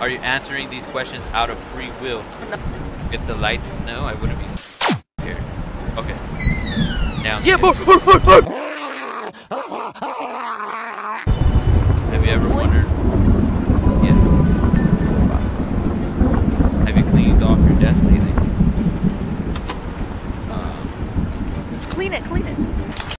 Are you answering these questions out of free will? No. If the lights no, I wouldn't be here. Okay. Now. Yeah, more, more, more, Have you ever wondered? Yes. Have you cleaned off your desk lately? Um, clean it, clean it.